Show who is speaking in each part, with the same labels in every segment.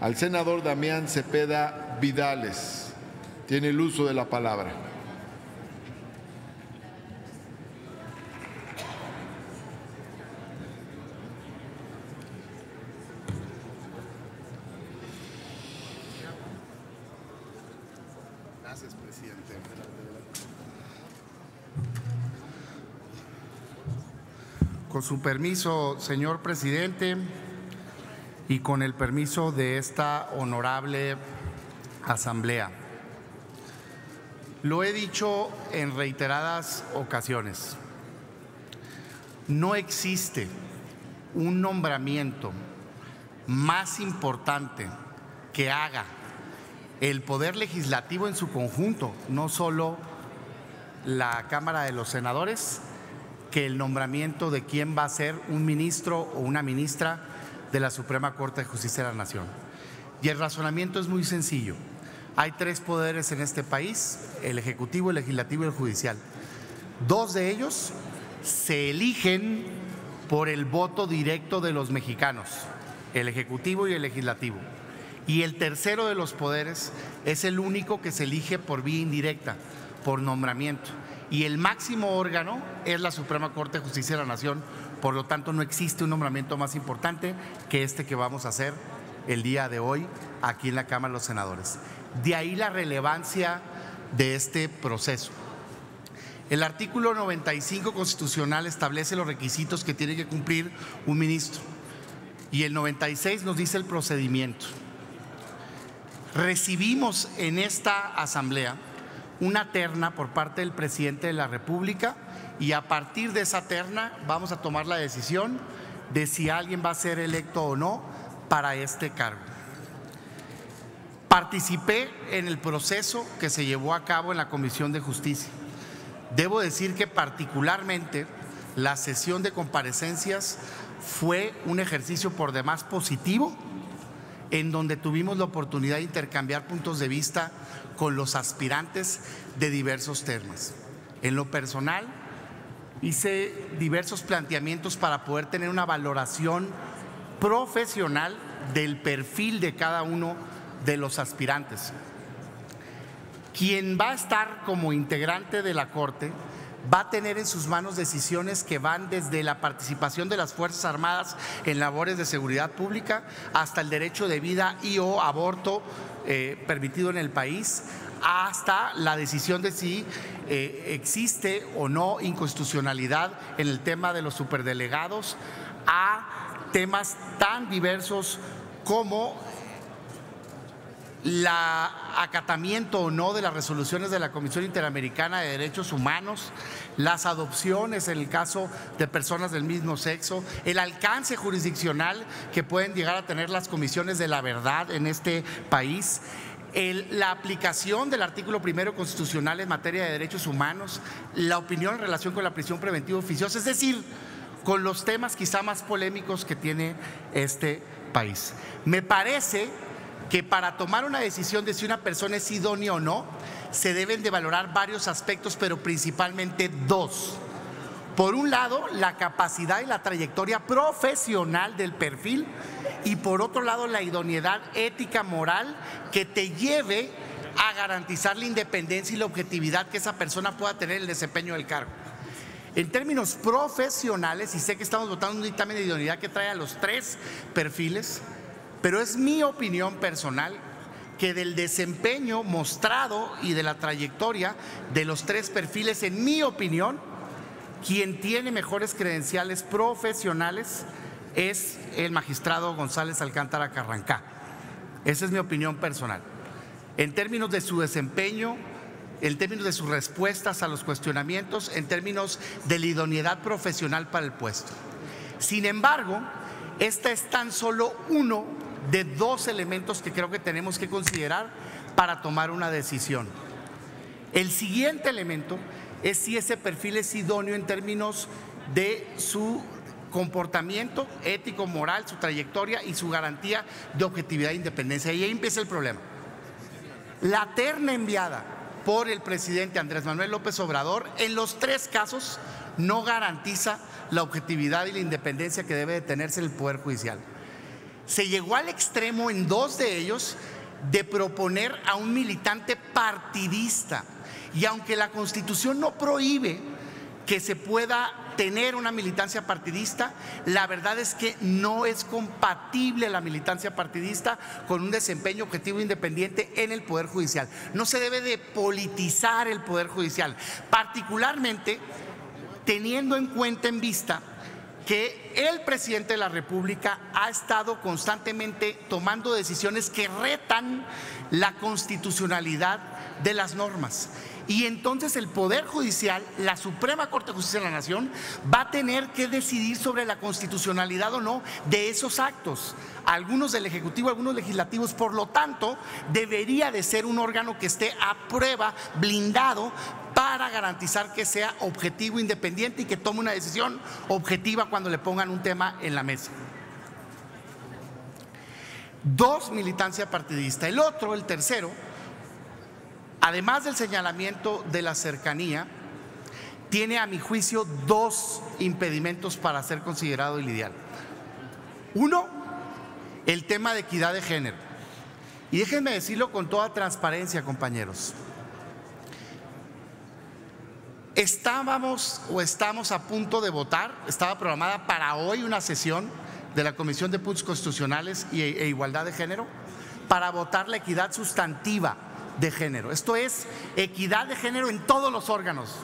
Speaker 1: al senador Damián Cepeda Vidales. Tiene el uso de la palabra.
Speaker 2: Gracias, presidente. Con su permiso, señor presidente, y con el permiso de esta honorable asamblea. Lo he dicho en reiteradas ocasiones. No existe un nombramiento más importante que haga el Poder Legislativo en su conjunto, no solo la Cámara de los Senadores, que el nombramiento de quién va a ser un ministro o una ministra de la Suprema Corte de Justicia de la Nación. Y el razonamiento es muy sencillo. Hay tres poderes en este país, el Ejecutivo, el Legislativo y el Judicial. Dos de ellos se eligen por el voto directo de los mexicanos, el Ejecutivo y el Legislativo. Y el tercero de los poderes es el único que se elige por vía indirecta, por nombramiento. Y el máximo órgano es la Suprema Corte de Justicia de la Nación. Por lo tanto, no existe un nombramiento más importante que este que vamos a hacer el día de hoy aquí en la Cámara de los Senadores. De ahí la relevancia de este proceso. El artículo 95 constitucional establece los requisitos que tiene que cumplir un ministro y el 96 nos dice el procedimiento. Recibimos en esta asamblea una terna por parte del presidente de la República y a partir de esa terna vamos a tomar la decisión de si alguien va a ser electo o no para este cargo. Participé en el proceso que se llevó a cabo en la Comisión de Justicia. Debo decir que particularmente la sesión de comparecencias fue un ejercicio por demás positivo en donde tuvimos la oportunidad de intercambiar puntos de vista con los aspirantes de diversos temas. En lo personal, hice diversos planteamientos para poder tener una valoración profesional del perfil de cada uno de los aspirantes. Quien va a estar como integrante de la Corte va a tener en sus manos decisiones que van desde la participación de las Fuerzas Armadas en labores de seguridad pública hasta el derecho de vida y o aborto eh, permitido en el país, hasta la decisión de si eh, existe o no inconstitucionalidad en el tema de los superdelegados, a temas tan diversos como la acatamiento o no de las resoluciones de la Comisión Interamericana de Derechos Humanos, las adopciones en el caso de personas del mismo sexo, el alcance jurisdiccional que pueden llegar a tener las comisiones de la verdad en este país. la aplicación del artículo primero constitucional en materia de derechos humanos, la opinión en relación con la prisión preventiva oficiosa, es decir, con los temas quizá más polémicos que tiene este país. Me parece que para tomar una decisión de si una persona es idónea o no, se deben de valorar varios aspectos, pero principalmente dos. Por un lado, la capacidad y la trayectoria profesional del perfil y por otro lado, la idoneidad ética moral que te lleve a garantizar la independencia y la objetividad que esa persona pueda tener en el desempeño del cargo. En términos profesionales, y sé que estamos votando un dictamen de idoneidad que trae a los tres perfiles, pero es mi opinión personal que del desempeño mostrado y de la trayectoria de los tres perfiles, en mi opinión, quien tiene mejores credenciales profesionales es el magistrado González Alcántara Carrancá. Esa es mi opinión personal. En términos de su desempeño, en términos de sus respuestas a los cuestionamientos, en términos de la idoneidad profesional para el puesto. Sin embargo, esta es tan solo uno de dos elementos que creo que tenemos que considerar para tomar una decisión. El siguiente elemento es si ese perfil es idóneo en términos de su comportamiento ético, moral, su trayectoria y su garantía de objetividad e independencia. Y ahí empieza el problema. La terna enviada por el presidente Andrés Manuel López Obrador en los tres casos no garantiza la objetividad y la independencia que debe de tenerse el Poder Judicial. Se llegó al extremo en dos de ellos de proponer a un militante partidista. Y aunque la constitución no prohíbe que se pueda tener una militancia partidista, la verdad es que no es compatible la militancia partidista con un desempeño objetivo independiente en el Poder Judicial. No se debe de politizar el Poder Judicial, particularmente teniendo en cuenta en vista que el presidente de la República ha estado constantemente tomando decisiones que retan la constitucionalidad de las normas. Y entonces el Poder Judicial, la Suprema Corte de Justicia de la Nación, va a tener que decidir sobre la constitucionalidad o no de esos actos, algunos del Ejecutivo, algunos legislativos. Por lo tanto, debería de ser un órgano que esté a prueba, blindado, para garantizar que sea objetivo, independiente y que tome una decisión objetiva cuando le pongan un tema en la mesa. Dos, militancia partidista. El otro, el tercero, además del señalamiento de la cercanía, tiene a mi juicio dos impedimentos para ser considerado ilidial. Uno, el tema de equidad de género. Y déjenme decirlo con toda transparencia, compañeros. Estábamos o estamos a punto de votar, estaba programada para hoy una sesión de la Comisión de Puntos Constitucionales e Igualdad de Género para votar la equidad sustantiva de género. Esto es equidad de género en todos los órganos.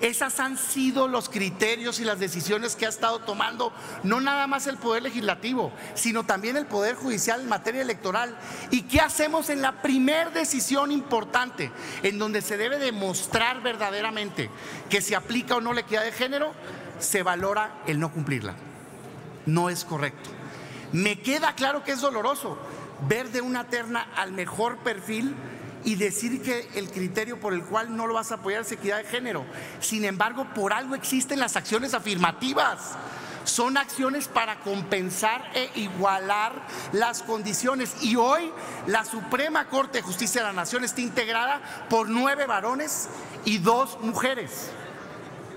Speaker 2: Esas han sido los criterios y las decisiones que ha estado tomando no nada más el Poder Legislativo, sino también el Poder Judicial en materia electoral. ¿Y qué hacemos en la primer decisión importante, en donde se debe demostrar verdaderamente que se aplica o no la equidad de género? Se valora el no cumplirla. No es correcto. Me queda claro que es doloroso ver de una terna al mejor perfil y decir que el criterio por el cual no lo vas a apoyar es equidad de género. Sin embargo, por algo existen las acciones afirmativas. Son acciones para compensar e igualar las condiciones. Y hoy la Suprema Corte de Justicia de la Nación está integrada por nueve varones y dos mujeres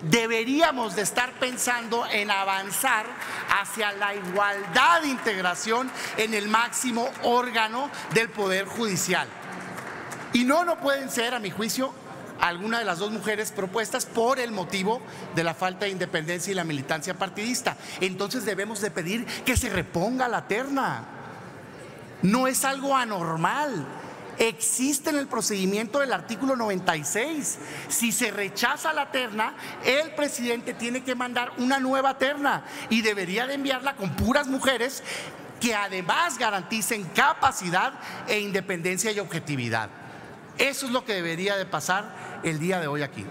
Speaker 2: deberíamos de estar pensando en avanzar hacia la igualdad de integración en el máximo órgano del Poder Judicial. Y no, no pueden ser, a mi juicio, alguna de las dos mujeres propuestas por el motivo de la falta de independencia y la militancia partidista. Entonces debemos de pedir que se reponga la terna. No es algo anormal. Existe en el procedimiento del artículo 96. Si se rechaza la terna, el presidente tiene que mandar una nueva terna y debería de enviarla con puras mujeres que además garanticen capacidad e independencia y objetividad. Eso es lo que debería de pasar el día de hoy aquí.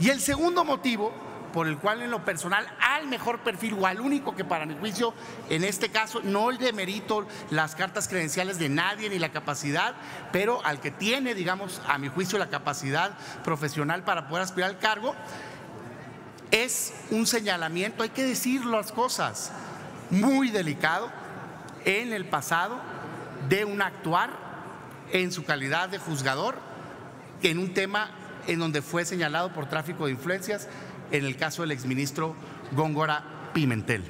Speaker 2: Y el segundo motivo por el cual en lo personal al mejor perfil o al único que para mi juicio en este caso no el de mérito las cartas credenciales de nadie ni la capacidad, pero al que tiene digamos a mi juicio la capacidad profesional para poder aspirar al cargo, es un señalamiento, hay que decir las cosas, muy delicado en el pasado de un actuar en su calidad de juzgador en un tema en donde fue señalado por tráfico de influencias en el caso del exministro Góngora Pimentel.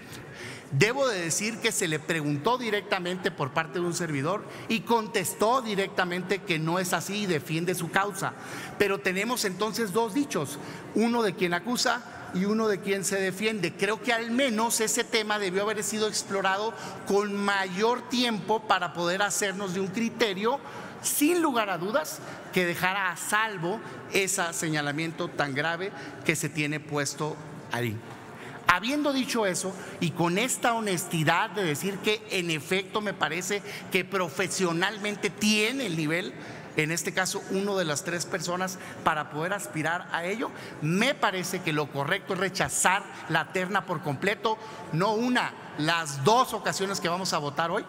Speaker 2: Debo de decir que se le preguntó directamente por parte de un servidor y contestó directamente que no es así y defiende su causa. Pero tenemos entonces dos dichos, uno de quien acusa y uno de quien se defiende. Creo que al menos ese tema debió haber sido explorado con mayor tiempo para poder hacernos de un criterio sin lugar a dudas, que dejara a salvo ese señalamiento tan grave que se tiene puesto ahí. Habiendo dicho eso y con esta honestidad de decir que en efecto me parece que profesionalmente tiene el nivel, en este caso uno de las tres personas, para poder aspirar a ello, me parece que lo correcto es rechazar la terna por completo, no una, las dos ocasiones que vamos a votar hoy,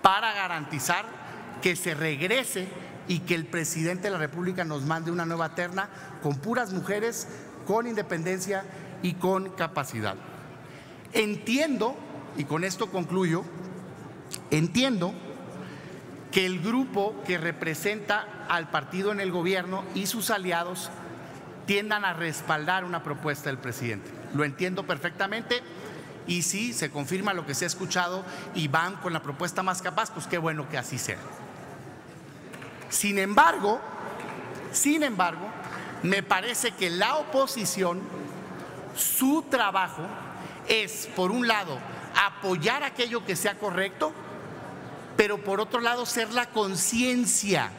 Speaker 2: para garantizar que se regrese y que el presidente de la República nos mande una nueva terna con puras mujeres, con independencia y con capacidad. Entiendo, y con esto concluyo, entiendo que el grupo que representa al partido en el gobierno y sus aliados tiendan a respaldar una propuesta del presidente. Lo entiendo perfectamente y si se confirma lo que se ha escuchado y van con la propuesta más capaz, pues qué bueno que así sea. Sin embargo, sin embargo, me parece que la oposición, su trabajo es, por un lado, apoyar aquello que sea correcto, pero por otro lado, ser la conciencia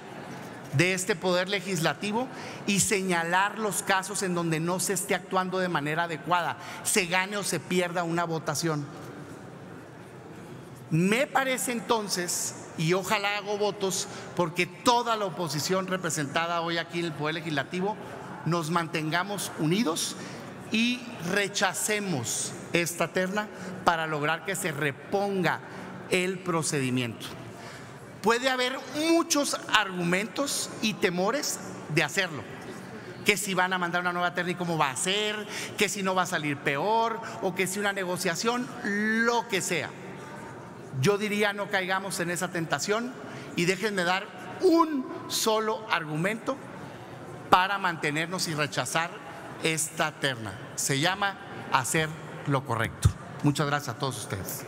Speaker 2: de este poder legislativo y señalar los casos en donde no se esté actuando de manera adecuada, se gane o se pierda una votación. Me parece entonces, y ojalá hago votos, porque toda la oposición representada hoy aquí en el Poder Legislativo nos mantengamos unidos y rechacemos esta terna para lograr que se reponga el procedimiento. Puede haber muchos argumentos y temores de hacerlo. Que si van a mandar una nueva terna y cómo va a ser, que si no va a salir peor, o que si una negociación, lo que sea. Yo diría no caigamos en esa tentación y déjenme dar un solo argumento para mantenernos y rechazar esta terna. Se llama hacer lo correcto. Muchas gracias a todos ustedes.